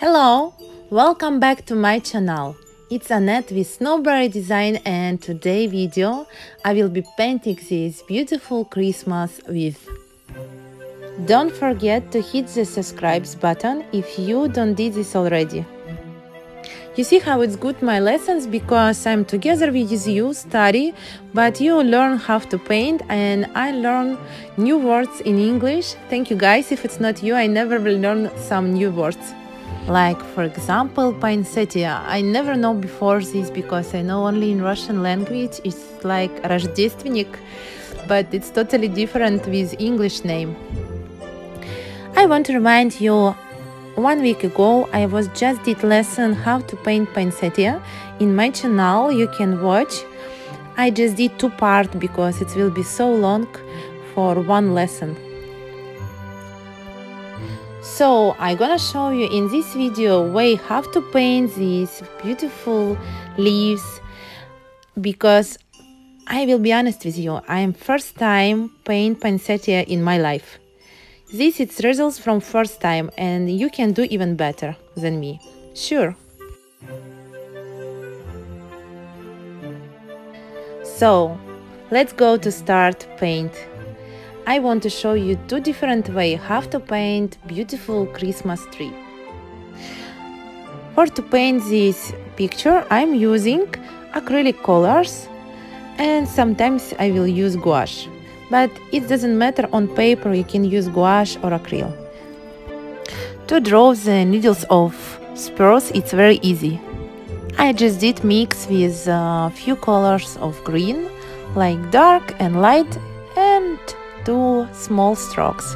Hello, welcome back to my channel. It's Annet with Snowberry Design and today video I will be painting this beautiful Christmas with. Don't forget to hit the subscribe button if you don't did this already. You see how it's good my lessons because I'm together with you study, but you learn how to paint and I learn new words in English. Thank you guys. If it's not you, I never will learn some new words. Like for example, poinsettia. I never know before this because I know only in Russian language. It's like Рождественник, but it's totally different with English name. I want to remind you one week ago I was just did lesson how to paint poinsettia. In my channel you can watch. I just did two part because it will be so long for one lesson. so I'm gonna show you in this video way how to paint these beautiful leaves because I will be honest with you, I am first time paint poinsettia in my life. This is results from first time and you can do even better than me. Sure. So, let's go to start paint. I want to show you two different way how to paint beautiful Christmas tree. For to paint this picture, I'm using acrylic colors and sometimes I will use gouache but it doesn't matter on paper you can use gouache or acrylic. To draw the needles of spurs it's very easy. I just did mix with a few colors of green like dark and light and two small strokes.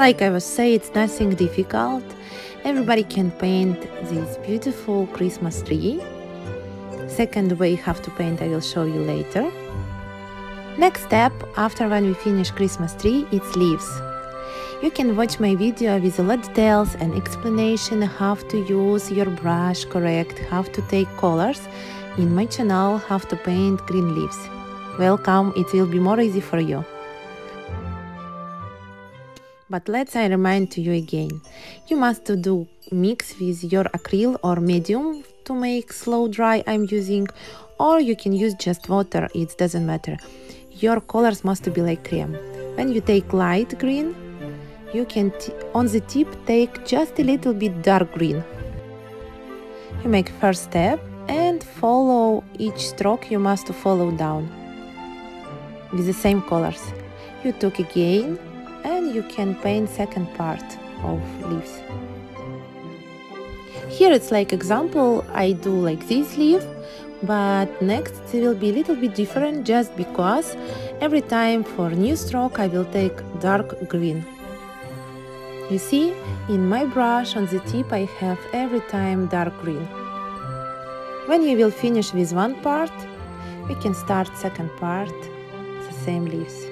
Like I was saying, it's nothing difficult. Everybody can paint this beautiful Christmas tree. Second way how to paint I will show you later. Next step, after when we finish Christmas tree, it's leaves. You can watch my video with a lot of details and explanation how to use your brush correct, how to take colors in my channel how to paint green leaves. Welcome, it will be more easy for you. But let's I remind to you again. You must do mix with your acrylic or medium to make slow dry I'm using or you can use just water, it doesn't matter. Your colors must be like cream. When you take light green, you can on the tip take just a little bit dark green. You make first step and follow each stroke you must follow down with the same colors. You took again and you can paint second part of leaves. Here it's like example, I do like this leaf, but next it will be a little bit different just because every time for new stroke I will take dark green. You see, in my brush on the tip I have every time dark green. When you will finish with one part, we can start second part, the same leaves.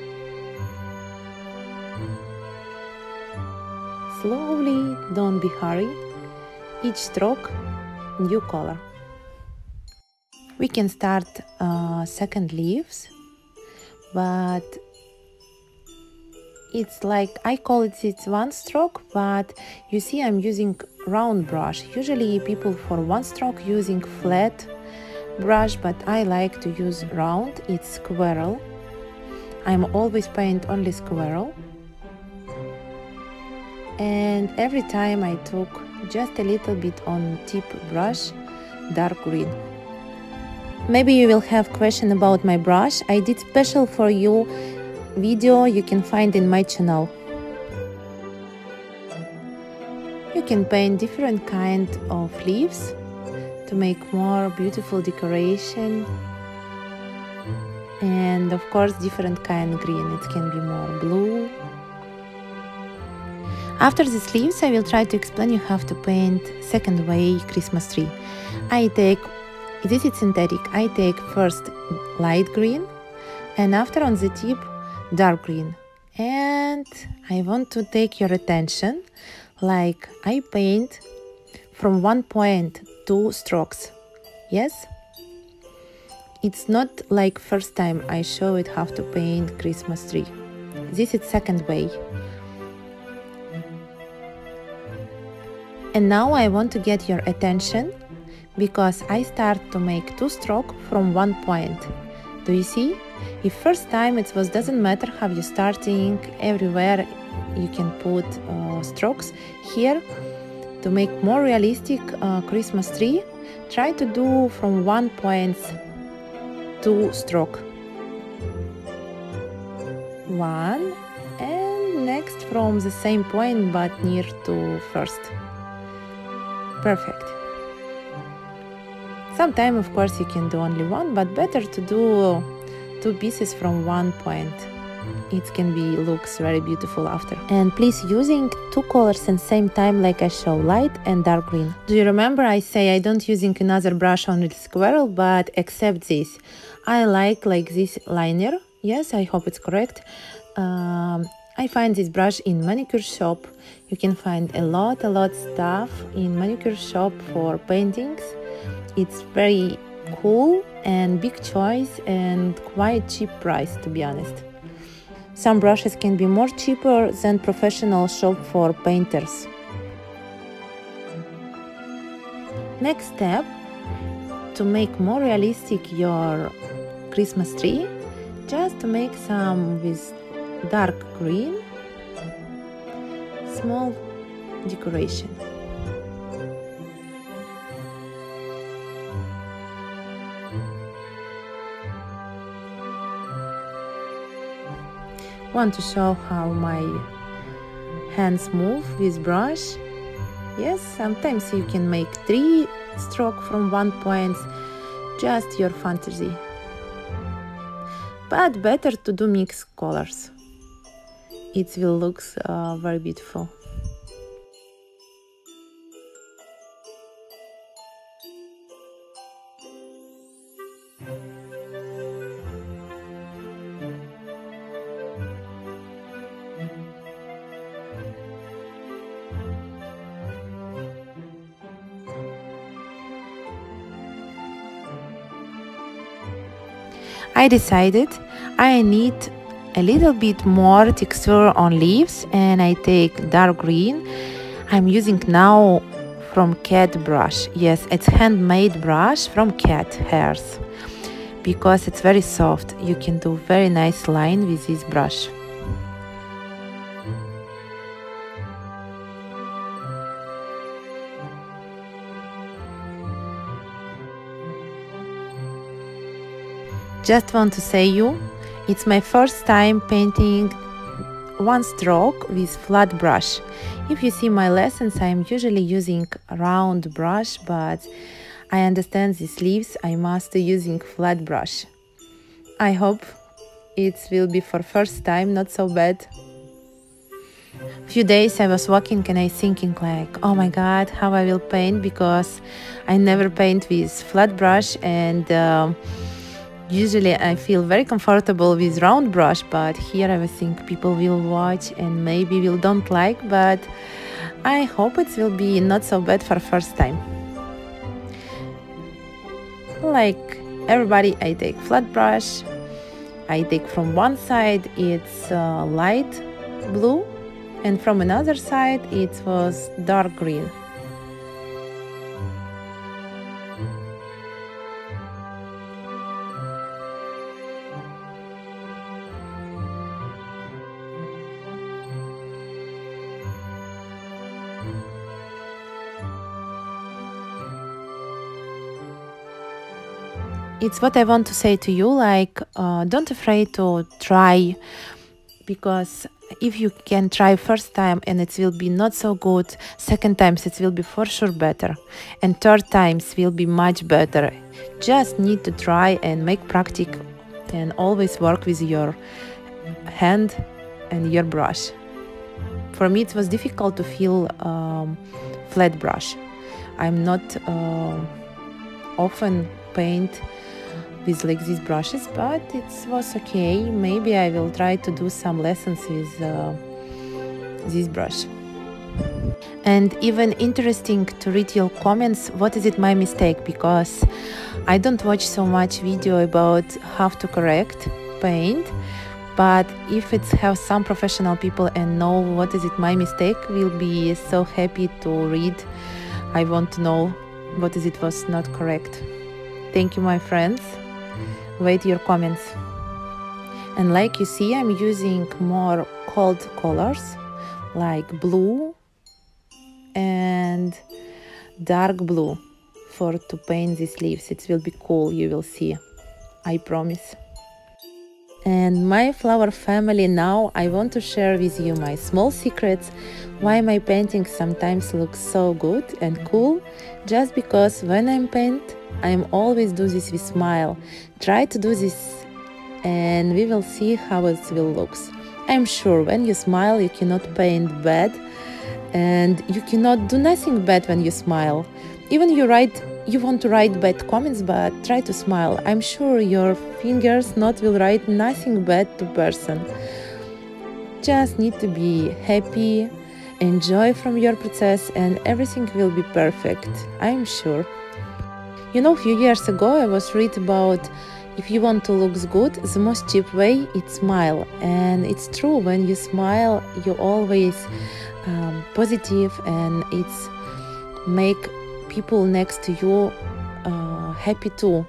Slowly, don't be hurry. Each stroke, new color. We can start uh, second leaves, but it's like I call it it's one stroke, but you see I'm using round brush. Usually people for one stroke using flat brush, but I like to use round. It's squirrel. I'm always paint only squirrel and every time I took just a little bit on tip brush dark green. Maybe you will have question about my brush. I did special for you video you can find in my channel. You can paint different kind of leaves to make more beautiful decoration and of course different kind green it can be more blue after the sleeves, I will try to explain you how to paint second way Christmas tree. I take this is synthetic. I take first light green and after on the tip dark green. And I want to take your attention like I paint from one point two strokes. Yes? It's not like first time I show it how to paint Christmas tree. This is second way and now I want to get your attention because I start to make two stroke from one point. Do you see? If first time it was doesn't matter how you starting everywhere you can put uh, strokes. Here to make more realistic uh, Christmas tree try to do from one point two stroke. One and next from the same point but near to first perfect Sometimes, of course, you can do only one, but better to do two pieces from one point. It can be looks very beautiful after. And please using two colors in same time like I show light and dark green. Do you remember I say I don't using another brush on the squirrel, but except this. I like like this liner. Yes, I hope it's correct. Um, I find this brush in manicure shop. You can find a lot, a lot stuff in manicure shop for paintings it's very cool and big choice and quite cheap price to be honest. Some brushes can be more cheaper than professional shop for painters. Next step, to make more realistic your Christmas tree, just to make some with dark green, small decoration. want to show how my hands move with brush? Yes sometimes you can make three stroke from one point just your fantasy. But better to do mix colors it will look uh, very beautiful. I decided I need a little bit more texture on leaves and I take dark green. I'm using now from cat brush. Yes, it's handmade brush from cat hairs because it's very soft. You can do very nice line with this brush. Just want to say you, it's my first time painting one stroke with flat brush. If you see my lessons, I'm usually using round brush, but I understand these leaves, I must using flat brush. I hope it will be for first time not so bad. Few days I was walking and I thinking like, oh my god, how I will paint because I never paint with flat brush and uh, Usually I feel very comfortable with round brush, but here I think people will watch and maybe will don't like, but I hope it will be not so bad for first time. Like everybody, I take flat brush. I take from one side it's uh, light blue and from another side it was dark green. It's what I want to say to you like uh, don't afraid to try because if you can try first time and it will be not so good second times it will be for sure better and third times will be much better. Just need to try and make practice and always work with your hand and your brush. For me it was difficult to feel um, flat brush. I'm not uh, often paint with like these brushes but it was okay. Maybe I will try to do some lessons with uh, this brush. And even interesting to read your comments what is it my mistake? Because I don't watch so much video about how to correct paint but if it's have some professional people and know what is it my mistake will be so happy to read. I want to know what is it was not correct. Thank you my friends wait your comments. And like you see I'm using more cold colors like blue and dark blue for to paint these leaves. It will be cool you will see. I promise and my flower family now I want to share with you my small secrets why my paintings sometimes look so good and cool just because when I'm paint I'm always do this with smile. Try to do this and we will see how it will looks. I'm sure when you smile you cannot paint bad and you cannot do nothing bad when you smile. Even you write you want to write bad comments but try to smile. I'm sure your fingers not will write nothing bad to person. Just need to be happy, enjoy from your process and everything will be perfect. I'm sure. You know, few years ago I was read about if you want to look good, the most cheap way is smile, and it's true. When you smile, you always um, positive, and it's make people next to you uh, happy too.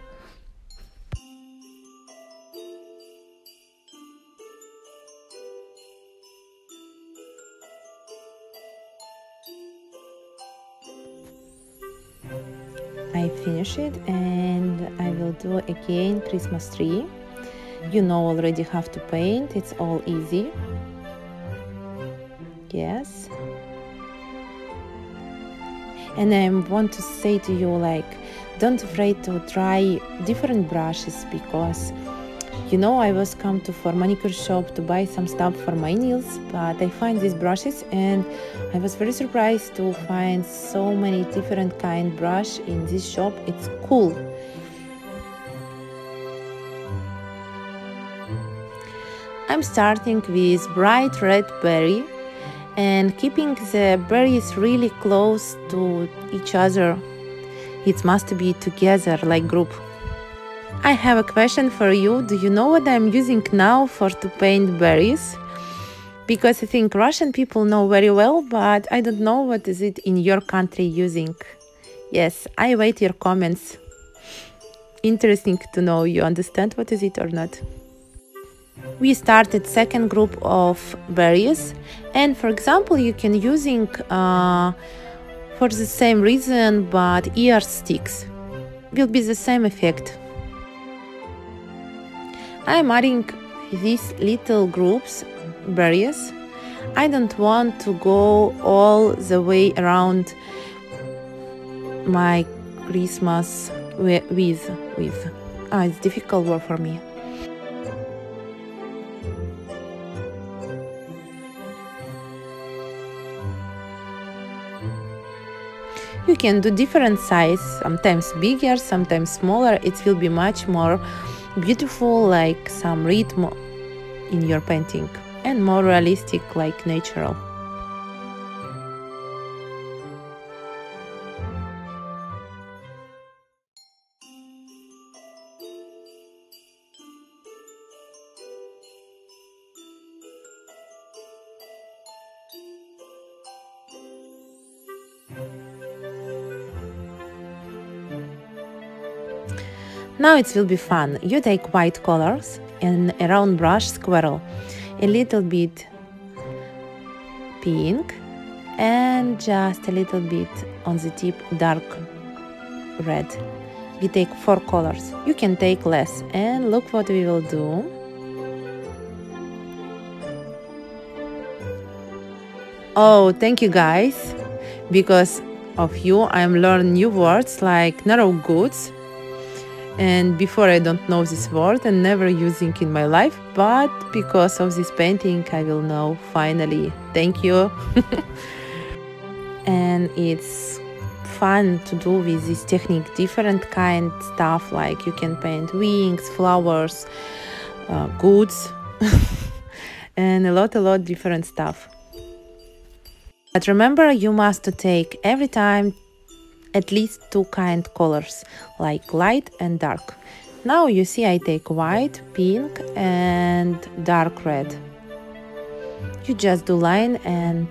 I finish it and I will do again Christmas tree. You know already how to paint, it's all easy. Yes. And I want to say to you like don't afraid to try different brushes because you know, I was come to for manicure shop to buy some stuff for my nails, but I find these brushes and I was very surprised to find so many different kind brush in this shop. It's cool. I'm starting with bright red berry and keeping the berries really close to each other. It must be together like group. I have a question for you. Do you know what I'm using now for to paint berries? Because I think Russian people know very well, but I don't know what is it in your country using. Yes, I wait your comments. Interesting to know you understand what is it or not. We started second group of berries and for example you can using uh, for the same reason but ear sticks will be the same effect. I'm adding these little groups, berries. I don't want to go all the way around my Christmas with with. Ah, it's difficult word for me. You can do different size, sometimes bigger, sometimes smaller. It will be much more beautiful like some rhythm in your painting and more realistic like natural. Now it will be fun. You take white colors and a round brush squirrel, a little bit pink and just a little bit on the tip dark red. We take four colors. You can take less and look what we will do. Oh, thank you guys. Because of you, I'm learning new words like narrow goods. And before I don't know this word and never using in my life, but because of this painting, I will know finally. Thank you. and it's fun to do with this technique different kind stuff like you can paint wings flowers uh, goods and a lot a lot different stuff but remember you must take every time at least two kind colors like light and dark now you see I take white pink and dark red you just do line and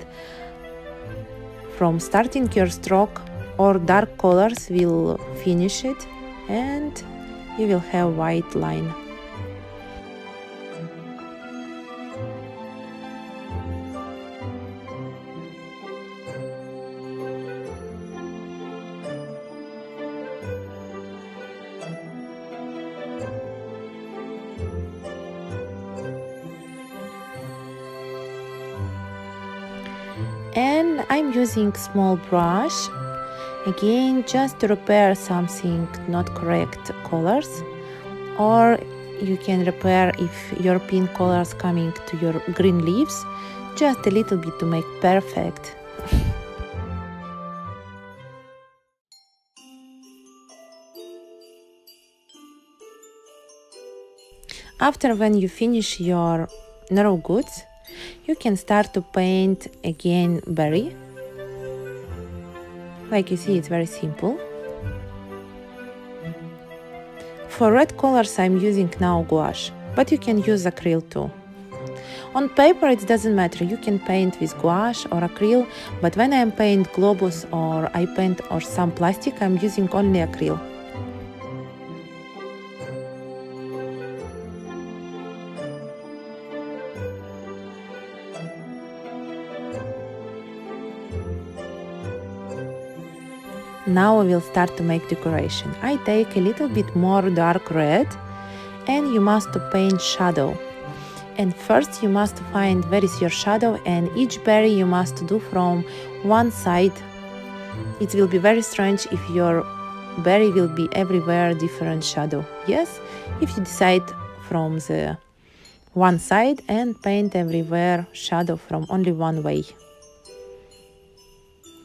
from starting your stroke or dark colors will finish it and you will have white line. I'm using small brush. Again just to repair something not correct colors. Or you can repair if your pink colors coming to your green leaves. Just a little bit to make perfect. After when you finish your narrow goods you can start to paint again berry like you see, it's very simple. For red colors I'm using now gouache, but you can use acrylic too. On paper it doesn't matter, you can paint with gouache or acrylic, but when I paint globus or I paint or some plastic, I'm using only acrylic. Now I will start to make decoration. I take a little bit more dark red and you must paint shadow. And first you must find where is your shadow and each berry you must do from one side. It will be very strange if your berry will be everywhere different shadow. Yes, if you decide from the one side and paint everywhere shadow from only one way.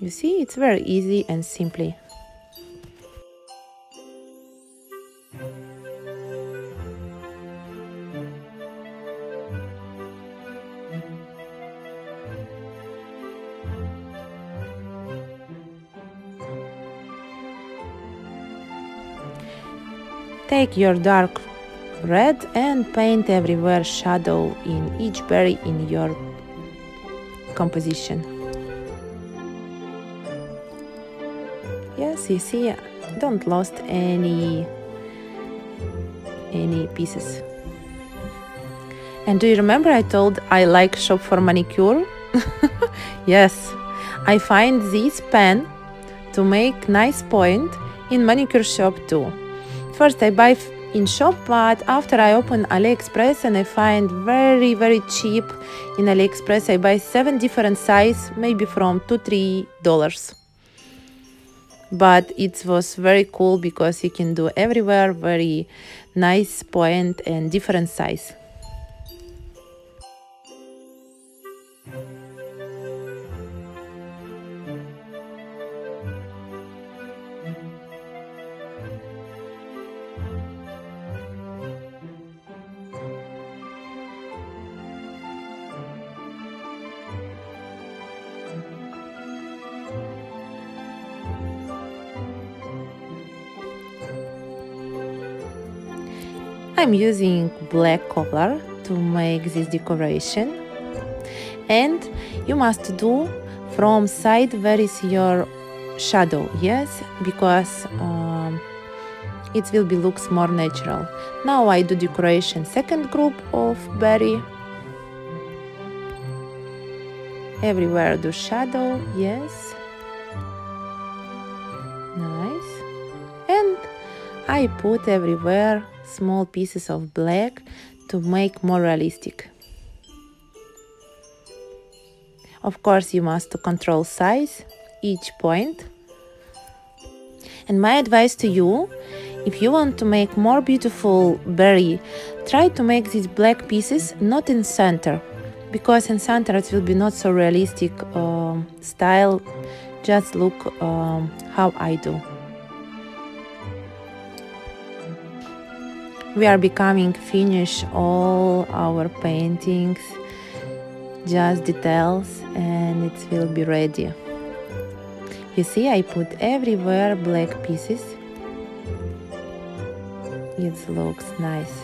You see, it's very easy and simply. Take your dark red and paint everywhere shadow in each berry in your composition. See don't lost any any pieces. And do you remember i told i like shop for manicure? Yes. I find this pen to make nice point in manicure shop too. First i buy in shop but after i open aliexpress and i find very very cheap in aliexpress i buy seven different size maybe from two three dollars but it was very cool because you can do everywhere very nice point and different size I'm using black color to make this decoration. And you must do from side where is your shadow? Yes because um, it will be looks more natural. Now I do decoration second group of berry. Everywhere do shadow yes. Nice. And I put everywhere small pieces of black to make more realistic. Of course, you must control size each point. And my advice to you, if you want to make more beautiful berry, try to make these black pieces not in center, because in center it will be not so realistic uh, style. Just look um, how I do. We are becoming finish all our paintings, just details, and it will be ready. You see, I put everywhere black pieces. It looks nice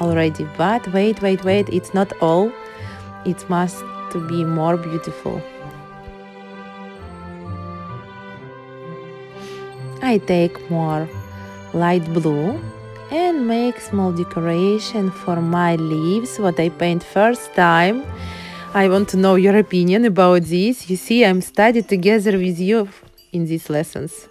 already, but wait, wait, wait, it's not all. It must to be more beautiful. I take more light blue and make small decoration for my leaves what I paint first time. I want to know your opinion about this. You see I'm studied together with you in these lessons.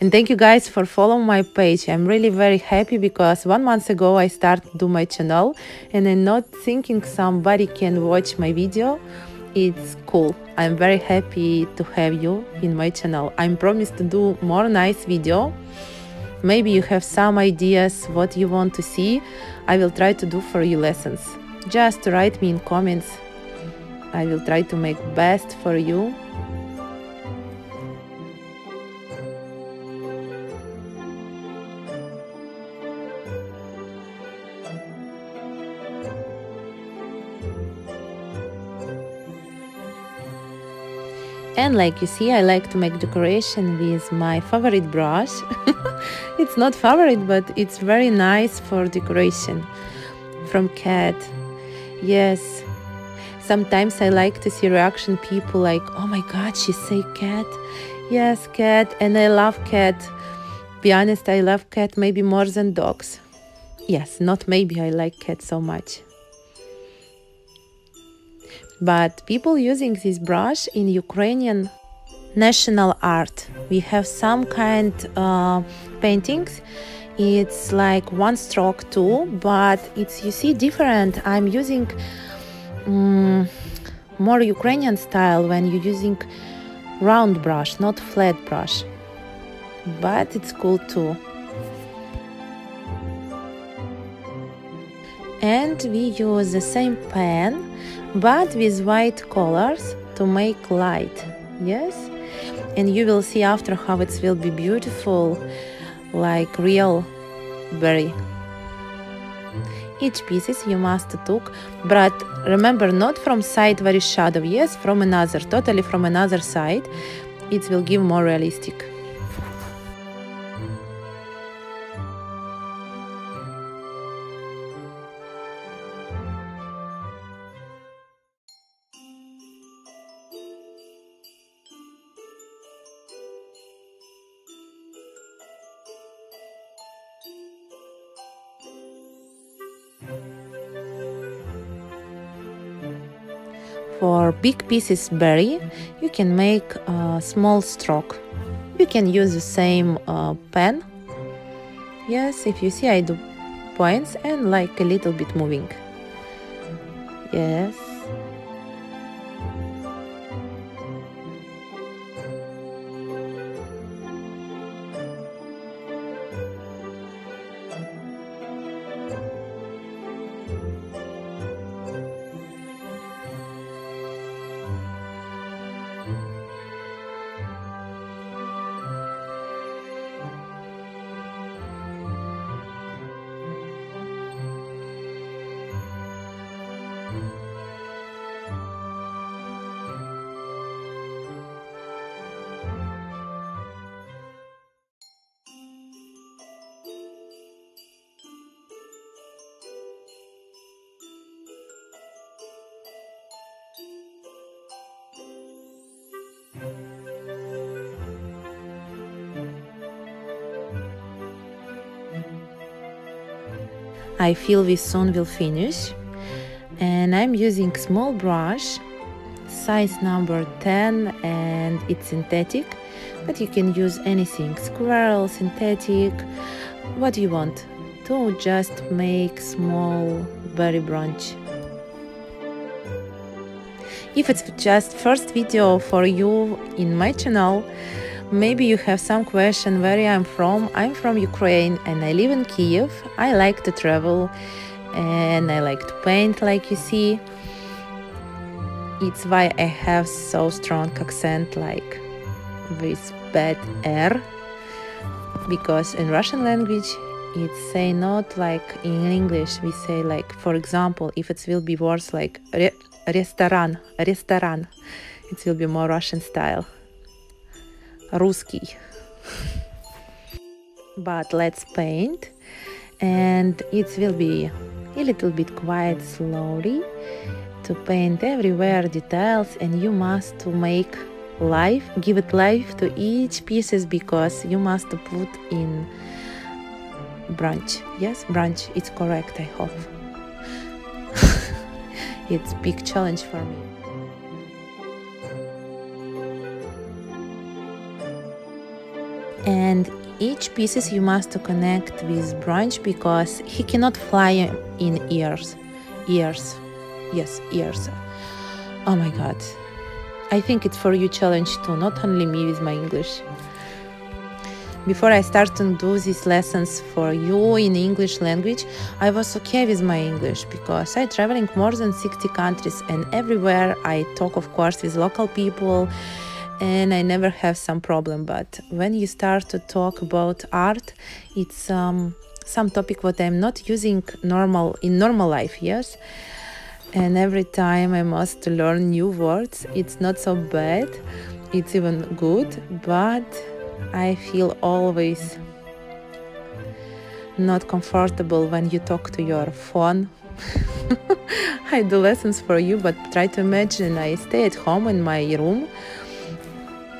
And thank you guys for following my page. I'm really very happy because one month ago I started do my channel and I'm not thinking somebody can watch my video. It's cool. I'm very happy to have you in my channel. I'm promised to do more nice video Maybe you have some ideas what you want to see. I will try to do for you lessons. Just write me in comments. I will try to make best for you and like you see I like to make decoration with my favorite brush. It's not favorite but it's very nice for decoration from cat. Yes. Sometimes I like to see reaction people like oh my god she say cat. Yes cat and I love cat. Be honest I love cat maybe more than dogs. Yes not maybe I like cat so much but people using this brush in Ukrainian national art. We have some kind uh, paintings. It's like one stroke too, but it's you see different. I'm using um, more Ukrainian style when you're using round brush, not flat brush. But it's cool too. And we use the same pen but with white colors to make light yes? And you will see after how it will be beautiful like real berry. Each pieces you must took but remember not from side very shadow yes from another totally from another side. It will give more realistic For big pieces berry, you can make a small stroke. You can use the same uh, pen. Yes, if you see I do points and like a little bit moving. Yes. I feel we soon will finish. And I'm using small brush size number 10 and it's synthetic. But you can use anything squirrel synthetic what you want? To just make small berry branch. If it's just first video for you in my channel, maybe you have some question where I'm from. I'm from Ukraine and I live in Kiev. I like to travel and I like to paint like you see. It's why I have so strong accent like with bad R because in Russian language it's say not like in English we say like for example if it will be words like re restaurant restaurant it will be more Russian style Русский but let's paint and it will be a little bit quiet slowly to paint everywhere details and you must to make life give it life to each pieces because you must put in branch yes branch it's correct i hope it's big challenge for me And each pieces you must connect with branch because he cannot fly in ears ears yes ears. Oh my god. I think it's for you challenge too, not only me with my English. Before I start to do these lessons for you in English language, I was okay with my English because I traveling more than 60 countries and everywhere I talk of course with local people and I never have some problem but when you start to talk about art it's um, some topic what I'm not using normal in normal life yes and every time I must learn new words. It's not so bad, it's even good, but I feel always not comfortable when you talk to your phone. I do lessons for you, but try to imagine I stay at home in my room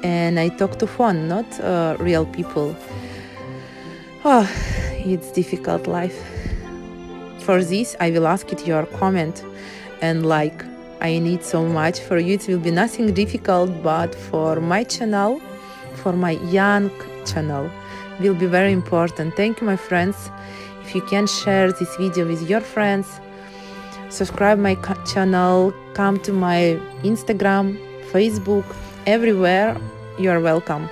and I talk to phone, not uh, real people. Oh, it's difficult life. For this, I will ask it your comment and like I need so much for you. It will be nothing difficult, but for my channel, for my young channel, will be very important. Thank you, my friends. If you can share this video with your friends, subscribe my channel, come to my Instagram, Facebook, everywhere. You are welcome.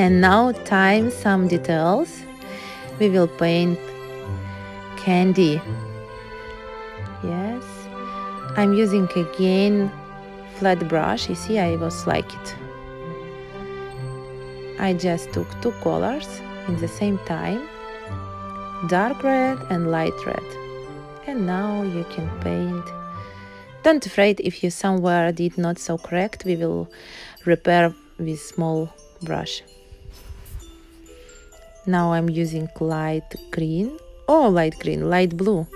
And now time some details. We will paint candy. Yes. I'm using again flat brush. You see I was like it. I just took two colors in the same time. Dark red and light red. And now you can paint. Don't afraid if you somewhere did not so correct we will repair with small brush now I'm using light green. Oh light green light blue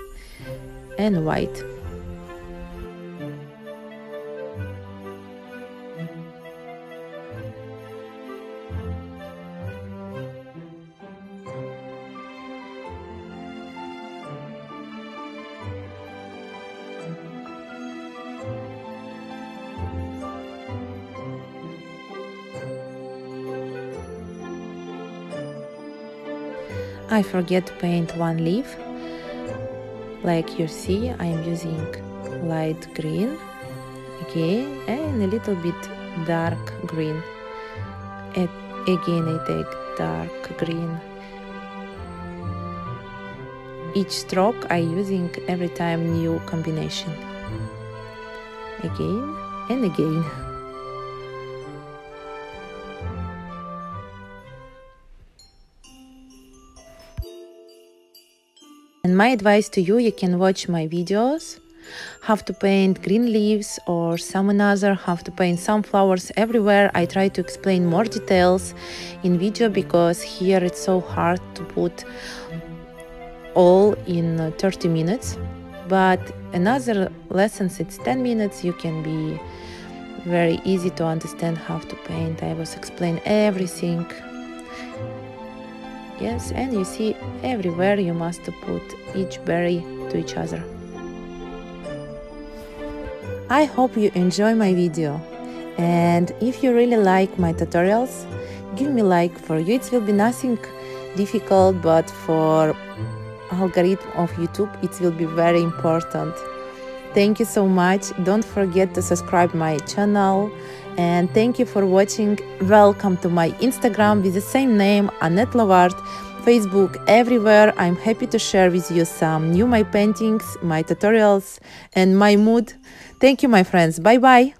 and white I forget to paint one leaf. Like you see, I am using light green again and a little bit dark green. And again, I take dark green. Each stroke I using every time new combination. Again and again. My advice to you, you can watch my videos how to paint green leaves or some another, how to paint sunflowers everywhere. I try to explain more details in video because here it's so hard to put all in uh, 30 minutes. But another lessons it's 10 minutes, you can be very easy to understand how to paint. I was explain everything yes and you see everywhere you must put each berry to each other. I hope you enjoy my video. And if you really like my tutorials give me like for you it will be nothing difficult but for algorithm of YouTube it will be very important. Thank you so much. Don't forget to subscribe my channel and thank you for watching. Welcome to my Instagram with the same name, Annet Lovart, Facebook, everywhere. I'm happy to share with you some new my paintings, my tutorials, and my mood. Thank you, my friends. Bye bye.